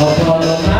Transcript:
upon the mountain.